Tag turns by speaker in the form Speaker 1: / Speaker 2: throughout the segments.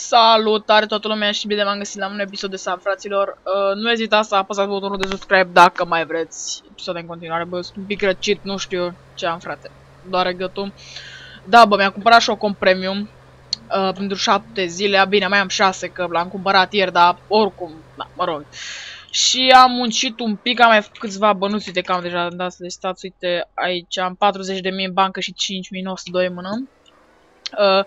Speaker 1: Salutare toată lumea și bine v-am găsit la un episod de Sub, fraților. Uh, nu ezitați să apăsați butonul de subscribe dacă mai vreți episoade în continuare. Bă, sunt un pic răcit, nu știu ce am, frate. Doar gâtul. Da, bă, mi-am cumpărat și o com premium. Uh, pentru 7 zile, bine, mai am 6 că l-am cumpărat ieri, dar oricum, da, mă rog. Și am muncit un pic, am mai făcut câțiva bănuți, uite că am deja dat de stați, uite, aici am 40.000 în bancă și 5.902 în mână. Uh,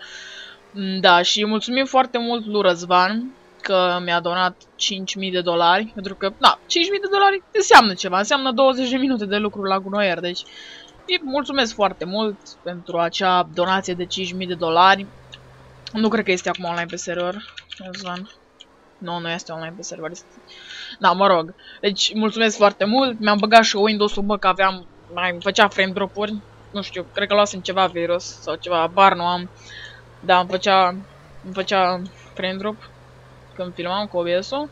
Speaker 1: da, și mulțumim foarte mult lui Răzvan că mi-a donat 5.000 de dolari, pentru că, na, 5.000 de dolari înseamnă ceva, înseamnă 20 de minute de lucru la gunoier, deci îi mulțumesc foarte mult pentru acea donație de 5.000 de dolari. Nu cred că este acum online pe server, Răzvan. Nu, nu este online pe server. Da, mă rog. Deci, mulțumesc foarte mult. Mi-am băgat și Windows-ul, bă, că aveam, mai făcea frame drop-uri. Nu știu, cred că luasem ceva virus sau ceva, bar nu am. Da, îmi făcea, îmi făcea frame drop când filmam cu OBS-ul.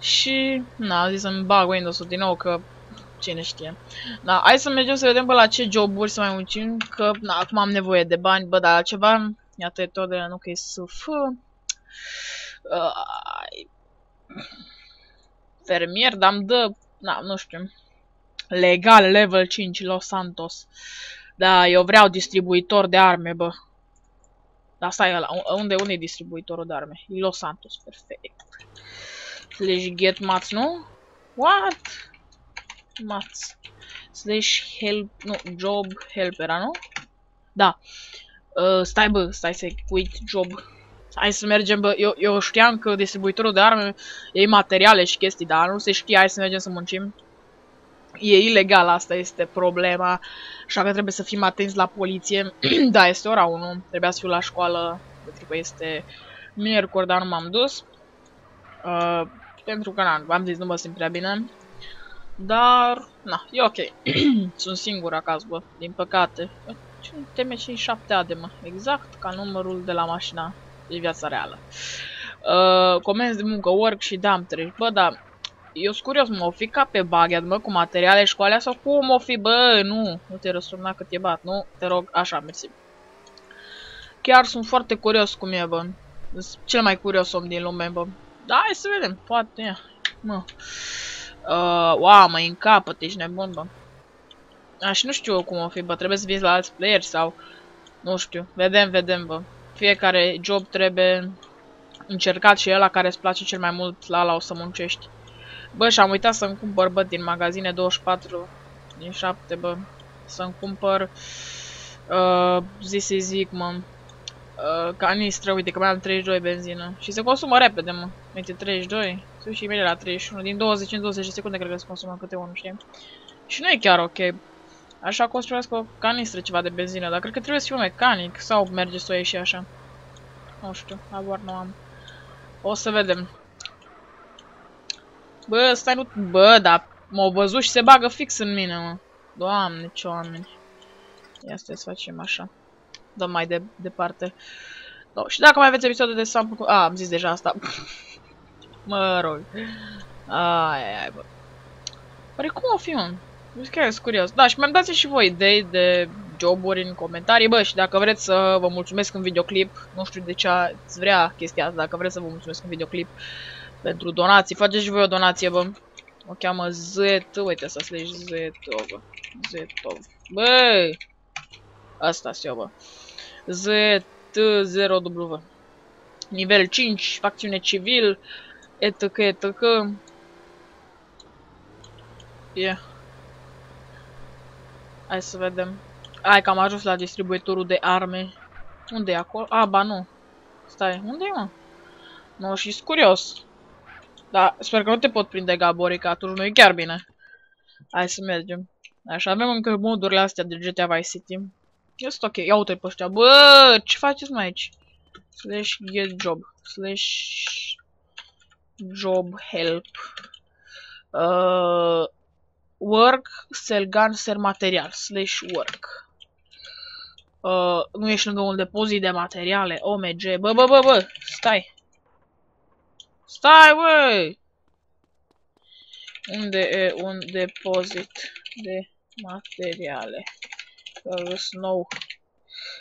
Speaker 1: Și, na, am zis să-mi bag Windows-ul din nou, că cine știe. Da, hai să mergem să vedem, bă, la ce joburi să mai muncim, că, na, acum am nevoie de bani, bă, dar ceva, iată, tot de la nu că e SF. Uh, fermier, dar îmi dă, na, nu știu, legal, level 5, Los Santos. Da, eu vreau distribuitor de arme, bă. Dar stai ăla, unde, unde e distribuitorul de arme? E Los Santos, perfect. Slash get mats, nu? What? Mats. Slash help, nu, job helper, nu? Da. Uh, stai bă, stai să uit job. Hai să mergem, bă, eu, eu știam că distribuitorul de arme e materiale și chestii, dar nu se știe, hai să mergem să muncim. E ilegal, asta este problema, așa că trebuie să fim atenți la poliție. da, este ora 1, trebuia să fiu la școală, pentru că este miercuri, dar nu m-am dus. Uh, pentru că, na, am zis, nu mă simt prea bine. Dar, na, e ok. Sunt singur acasă, bă, din păcate. TM57 de mă, exact ca numărul de la mașina de viața reală. Uh, comenzi de muncă, work și dump treci. Bă, dar eu sunt curios, mă fi ca pe bagheat, mă, cu materiale școală sau cum o fi, bă, nu, nu te răsturna cât e bat, nu, te rog, așa, mersi. Chiar sunt foarte curios cum e, bă, sunt cel mai curios om din lume, bă. Da, hai să vedem, poate, ia, mă. Uh, wow, mă încapă, ești nebun, bă. A, și nu știu cum o fi, bă, trebuie să vii la alți playeri sau, nu știu, vedem, vedem, bă. Fiecare job trebuie încercat și ăla care îți place cel mai mult, la la o să muncești. Bă, și am uitat să-mi cumpăr, bă, din magazine 24 din 7, bă. Să-mi cumpăr, uh, zi să zic, mă, uh, canistră, uite că mai am 32 benzină. Și se consumă repede, mă. Uite, 32, sunt și imediat la 31. Din 20 în 20 de secunde cred că se consumă câte unul, știi? Și nu e chiar ok. Așa construiesc o canistră ceva de benzină, dar cred că trebuie să fiu mecanic sau merge să o iei și așa. Nu știu, abar nu am. O să vedem. Bă, stai nu... Bă, dar m-au văzut și se bagă fix în mine, mă. Doamne, ce oameni. Ia stai să facem așa. Dăm mai de departe. Da, și dacă mai aveți episoade de sample... A, am zis deja asta. mă rog. Ai, ai, ai, bă. Pare cum o fi, mă? Chiar sunt curios. Da, și mi-am dat și voi idei de joburi în comentarii. Bă, și dacă vreți să vă mulțumesc în videoclip, nu știu de ce ați vrea chestia asta, dacă vreți să vă mulțumesc în videoclip, pentru donații. Faceți și voi o donație, bă. O cheamă Z, uite să slash Zetov. Zetov. Bă! Asta se bă. Z0W. Nivel 5, facțiune civil, etc, etc. Yeah. Hai să vedem. Hai că am ajuns la distribuitorul de arme. Unde e acolo? A, ba nu. Stai, unde e, mă? Nu, și curios. Da, sper că nu te pot prinde Gabori, că atunci nu e chiar bine. Hai să mergem. Așa, avem încă modurile astea de GTA Vice City. Este ok, ia uite pe ăștia. Bă, ce faceți mai aici? Slash get job. Slash job help. Uh, work, sell gun, sell material. Slash work. Uh, nu ești lângă un depozit de materiale. OMG. Bă, bă, bă, bă. Stai. Stai, băi! Unde e un depozit de materiale? Că nou.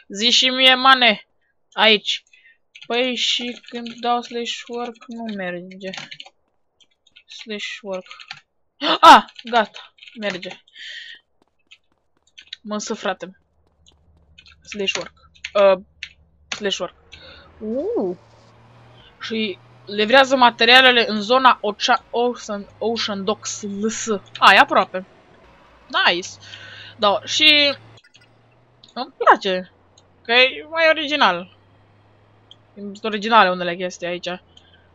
Speaker 1: Zi și mie, mane! Aici. Păi și când dau slash work nu merge. Slash work. Ah, gata, merge. Măsă, frate. Slash work. Uh, slash work. Uh. Și livrează materialele în zona Ocean, Ocean Docks LS. A, e aproape. Nice. Da, și îmi place. Că e mai original. Sunt originale unele chestii aici.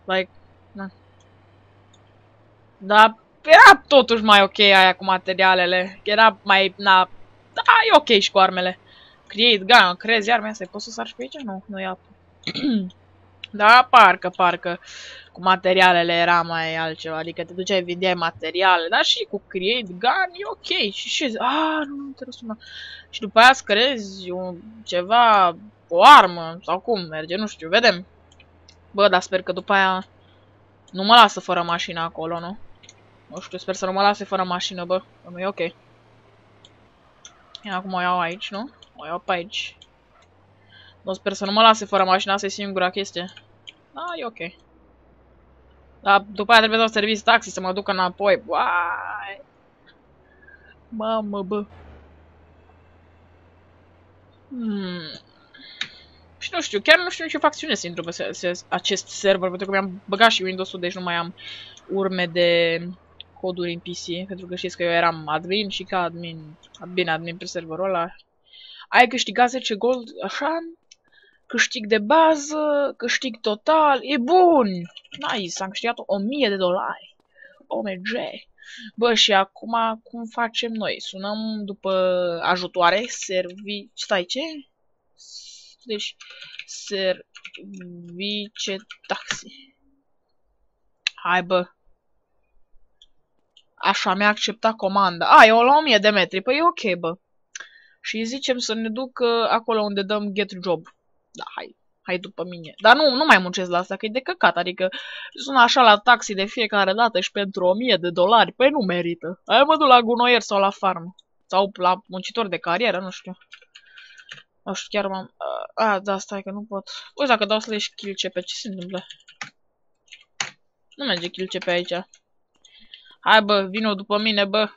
Speaker 1: Like, na. Dar era totuși mai ok aia cu materialele. Era mai, na, da, e ok și cu armele. Create gun, crezi arme asta, poți să sar și pe aici? Nu, nu e apă. da, parcă, parcă cu materialele era mai altceva, adică te duceai, vindeai materiale, dar și cu create gun e ok. Și și ah, nu, nu te răsună. Și după aia crezi un, ceva, o armă, sau cum merge, nu știu, vedem. Bă, dar sper că după aia nu mă lasă fără mașină acolo, nu? Nu știu, sper să nu mă lase fără mașină, bă. Nu e ok. Ia, acum o iau aici, nu? O iau pe aici. Nu sper să nu mă lase fără mașină, asta e singura chestie. Da, e ok. Dar după aia trebuie să servici taxi să mă duc înapoi. Uai! Mamă, bă. Hmm. Și nu știu, chiar nu știu ce facțiune să intru pe acest server, pentru că mi-am băgat și Windows-ul, deci nu mai am urme de coduri în PC, pentru că știți că eu eram admin și ca admin, bine admin pe serverul ăla. Ai câștigat 10 gold, așa? Câștig de bază, câștig total, e bun! Nice, am câștigat 1000 de dolari. OMG! Bă, și acum cum facem noi? Sunăm după ajutoare, servici... Stai, ce? Deci, service taxi. Hai, bă. Așa, mi-a acceptat comanda. A, e o la 1000 de metri. Păi e ok, bă. Și zicem să ne ducă acolo unde dăm get job. Da, hai. Hai după mine. Dar nu, nu mai muncesc la asta, că e de căcat. Adică sună așa la taxi de fiecare dată și pentru 1000 de dolari. Păi nu merită. Hai mă duc la gunoier sau la farm. Sau la muncitor de carieră, nu știu. Nu știu, chiar m-am... A, da, stai că nu pot. Uite, dacă dau slash kill CP, ce se întâmplă? Nu merge kill CP aici. Hai bă, vino după mine, bă.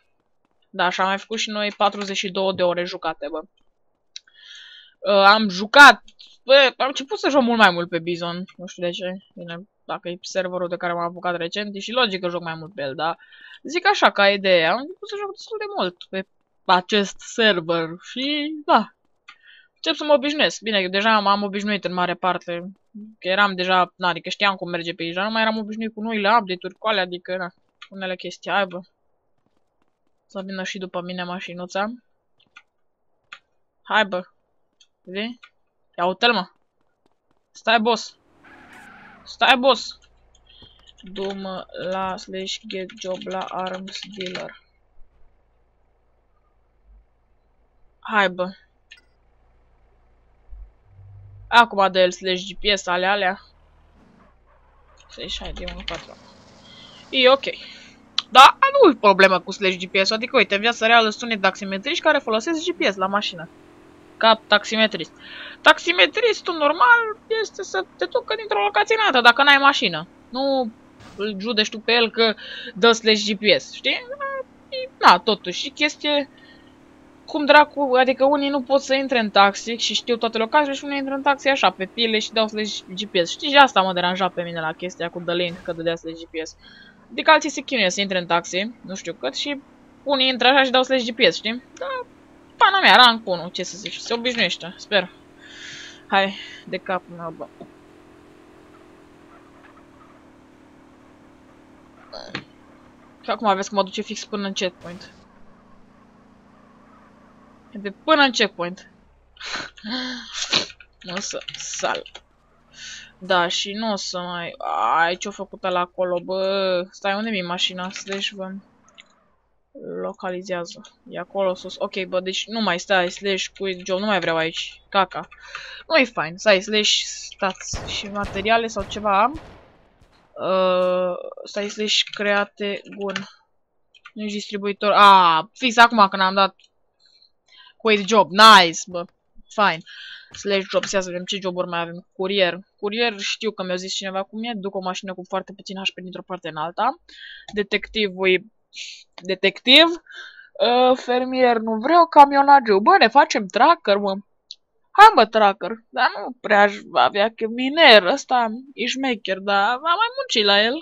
Speaker 1: Da, așa am mai făcut și noi 42 de ore jucate, bă. Uh, am jucat, bă, am început să joc mult mai mult pe Bizon, nu știu de ce. Bine, dacă e serverul de care m-am apucat recent, e și logic că joc mai mult pe el, dar zic așa ca idee, am început să joc destul de mult pe acest server și da, încep să mă obișnuiesc. Bine, eu deja m-am obișnuit în mare parte, că eram deja, na, adică știam cum merge pe aici, dar nu mai eram obișnuit cu noile update-uri, cu alea, adică, na unele chestii aibă. Să vină și după mine mașinuța. Hai bă. Vii? Ia uite mă. Stai boss. Stai boss. Du-mă la slash get job la arms dealer. Hai bă. Acum de el slash GPS ale alea. Slash hai de 1 4. E ok. Da, nu e problemă cu slash GPS, adică uite, în viața reală sunt taximetriști care folosesc GPS la mașină. Ca taximetrist. Taximetristul normal este să te ducă dintr-o locație în alta, dacă n-ai mașină. Nu îl judești tu pe el că dă slash GPS, știi? Na, totuși, și chestie cum dracu, adică unii nu pot să intre în taxi și știu toate locațiile și unii intră în taxi așa, pe pile și dau slash GPS. Știi, și asta mă deranja pe mine la chestia cu The Link, că dădea slash GPS. Adică alții se chinuie să intre în taxi, nu știu cât, și unii intră așa și dau slash GPS, știi? Da, pana mea, rank 1, ce să zici, se obișnuiește, sper. Hai, de capul meu, bă. Și acum aveți că mă duce fix până în checkpoint. E de până în checkpoint. nu să sal. Da, și nu o să mai... Ai, ce-o făcut la acolo, bă? Stai, unde mi mașina? Slash, bă. Localizează. E acolo sus. Ok, bă, deci nu mai stai, slash, cu job, nu mai vreau aici. Caca. nu e fain. Stai, slash, stați și materiale sau ceva am. Uh, stai, slash, create, gun. Nu ești distribuitor. Ah, fix acum când am dat Quit job, nice, bă. Fine. Slash job, să vedem ce joburi mai avem. Curier. curier știu că mi-a zis cineva cum e, duc o mașină cu foarte puțin HP dintr-o parte în alta. Detectivul detectiv. Uh, fermier, nu vreau camionagiu. Bă, ne facem tracker, mă. Hai mă, tracker. Dar nu prea aș avea că miner ăsta e șmecher, dar am mai muncit la el.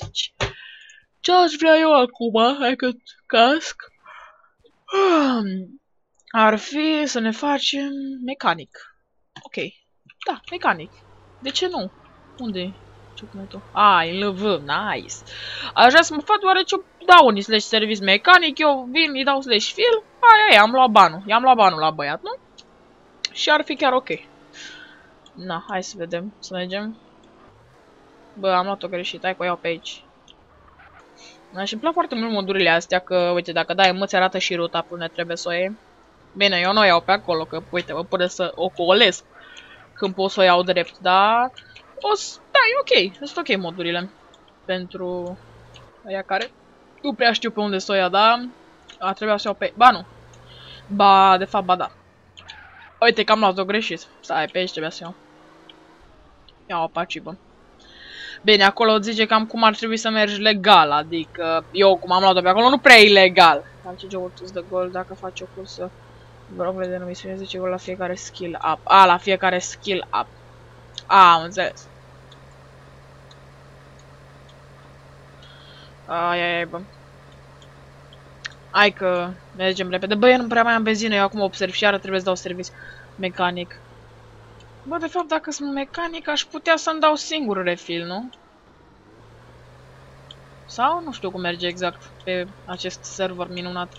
Speaker 1: Deci, ce aș vrea eu acum? Hai că casc. Ar fi să ne facem mecanic. Ok. Da, mecanic. De ce nu? Unde ce tu? Ah, e LV, nice. Aș vrea să mă fac deoarece dau un slash service mecanic, eu vin, îi dau slash fill, aia e, am luat banul. I-am luat banul la băiat, nu? Și ar fi chiar ok. Na, hai să vedem, să mergem. Bă, am luat-o greșit, hai că o iau pe aici. Da, și îmi plac foarte mult modurile astea, că, uite, dacă dai mă, arată și ruta până trebuie să o iei. Bine, eu nu o iau pe acolo, că, uite, mă pune să o colesc când pot să o iau drept, dar... O să... Da, e ok, sunt ok modurile. Pentru aia care nu prea știu pe unde să o ia, dar a trebuit să iau pe... Ba, nu. Ba, de fapt, ba da. Uite că am luat-o greșit. Stai, pe aici trebuia să iau. Ia o Apache, bă. Bine, acolo zice cam cum ar trebui să mergi legal, adică eu cum am luat-o pe acolo, nu prea e ilegal. Face jocul îți dă gol dacă faci o cursă. Vă rog, de misiune 10 gol la fiecare skill up. A, la fiecare skill up. A, am înțeles. Ai, ai, ai, bă. Hai că mergem repede. Bă, eu nu prea mai am benzină, eu acum observ și iară trebuie să dau serviciu mecanic. Bă, de fapt, dacă sunt mecanic, aș putea să-mi dau singur refill, nu? Sau nu știu cum merge exact pe acest server minunat.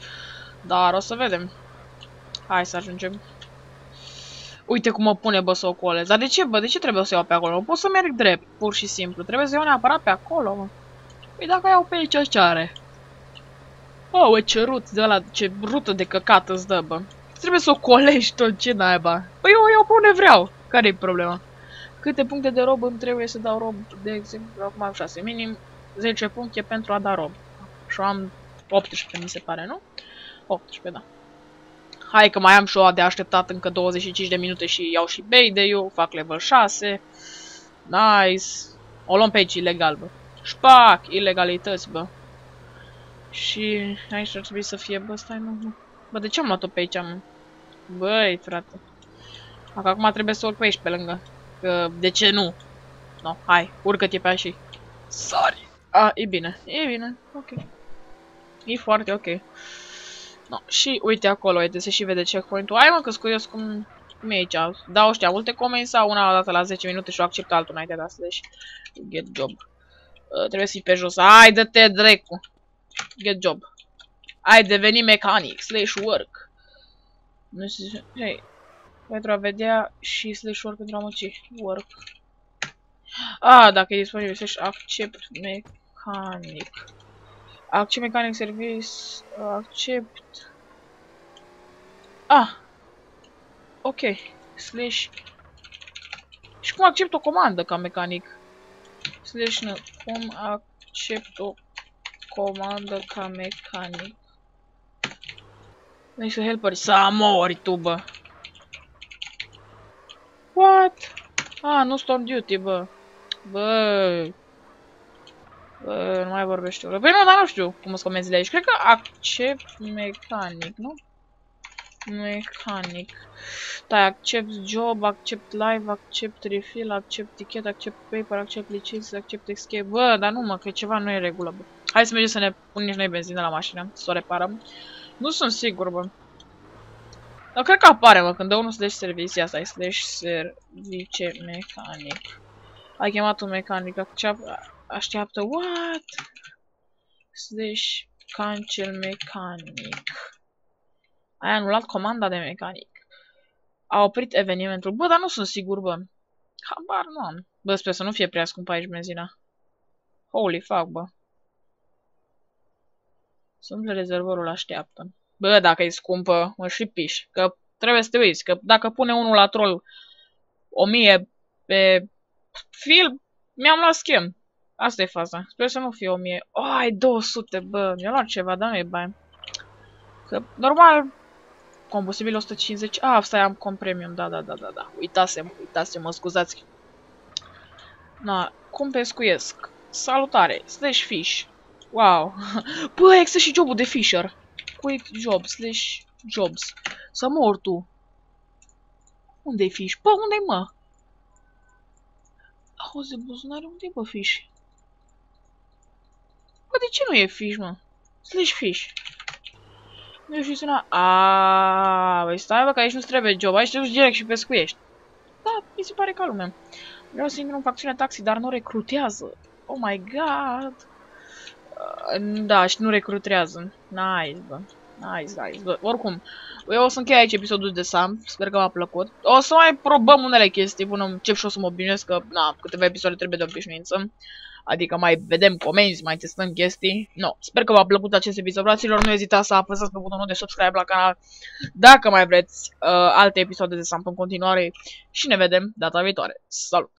Speaker 1: Dar o să vedem. Hai să ajungem. Uite cum mă pune, bă, să o colez. Dar de ce, bă? De ce trebuie să iau pe acolo? Pot să merg drept, pur și simplu. Trebuie să iau neapărat pe acolo, mă. Păi dacă iau pe aici, ce are? Oh, ce rut de la ce rută de căcat îți dă, bă. Trebuie să o colești tot, ce naiba. Păi eu o iau pe unde vreau. Care-i problema? Câte puncte de rob îmi trebuie să dau rob, de exemplu, acum am 6, minim 10 puncte pentru a da rob. Și am 18, mi se pare, nu? 18, da. Hai că mai am și o de așteptat încă 25 de minute și iau și bay de eu, fac level 6. Nice. O luăm pe aici ilegal, bă. Șpac! Ilegalități, bă. Și aici ar trebui să fie, bă, stai, nu, nu. Bă, de ce am luat-o pe aici, mă? Băi, frate. Dacă acum trebuie să urc pe aici, pe lângă. Că, de ce nu? No, hai, urcă-te pe așa. Sorry. A, e bine, e bine, ok. E foarte ok. No, și uite acolo, uite, se și vede checkpoint-ul. Hai mă, că curios cum, cum e aici. Dau ăștia multe comenzi sau una dată la 10 minute și o accept altul înainte de asta, deci get job. Uh, trebuie să-i pe jos. Hai, dă-te, drecu. Get job. Ai devenit mecanic, slash work. Nu știu, hei. Pentru a vedea și slash work pentru a munci. Work. Ah, dacă e disponibil, slash accept mecanic. Accept mecanic service, accept. Ah. Ok. Slash. Și cum accept o comandă ca mecanic? Slash nu, cum accept o comandă ca mecanic. Vrei să helper să mori tu, bă. What? Ah, nu sunt on duty, bă. Bă. Bă, nu mai vorbește. Păi nu, dar nu știu cum sunt comenzile aici. Cred că accept mecanic, nu? Mecanic. Da, accept job, accept live, accept refill, accept ticket, accept paper, accept licență, accept escape. Bă, dar nu mă, că ceva nu e regulă, bă. Hai să mergem să ne punem noi benzină la mașină, să o reparăm. Nu sunt sigur, bă. Dar cred că apare, mă, când dă unul slash servicii, asta e slash service mecanic. Ai chemat un mecanic, așteaptă, what? Slash cancel mecanic. Ai anulat comanda de mecanic. A oprit evenimentul. Bă, dar nu sunt sigur, bă. Habar nu am. Bă, sper să nu fie prea scumpă aici benzina. Holy fuck, bă. Sunt rezervorul așteaptă. Bă, dacă e scumpă, mă și piș. Că trebuie să te uiți. Că dacă pune unul la troll 1000 pe film, mi-am luat schimb. Asta e faza. Sper să nu fie 1000. Oh, ai 200, bă. Mi-a luat ceva, da, mi-e bani. Că, normal, Combustibil 150. Ah, stai, am com premium. Da, da, da, da, da. Uitasem, uitasem, mă scuzați. Na, cum pescuiesc? Salutare, slash fish. Wow. Bă, există și jobul de fisher. Quit job, slash jobs. Să mor tu. Unde-i fish? Bă, unde-i mă? Auzi, buzunare, unde-i bă fish? Bă, de ce nu e fish, mă? Slash fish. Nu e și suna... Aaaa, băi, stai bă, că aici nu trebuie job, aici te duci direct și pescuiești. Da, mi se pare ca lume. Vreau să intru în facțiunea taxi, dar nu recrutează. Oh my god. Uh, da, și nu recrutează. Nice, bă. Nice, nice. Bă, oricum, eu o să închei aici episodul de Sam. Sper că v-a plăcut. O să mai probăm unele chestii până încep și o să mă obișnuiesc că, na, câteva episoade trebuie de obișnuință. Adică mai vedem comenzi, mai testăm chestii. No, sper că v-a plăcut acest episod, fraților. Nu ezitați să apăsați pe butonul de subscribe la canal dacă mai vreți uh, alte episoade de Samp în continuare. Și ne vedem data viitoare. Salut!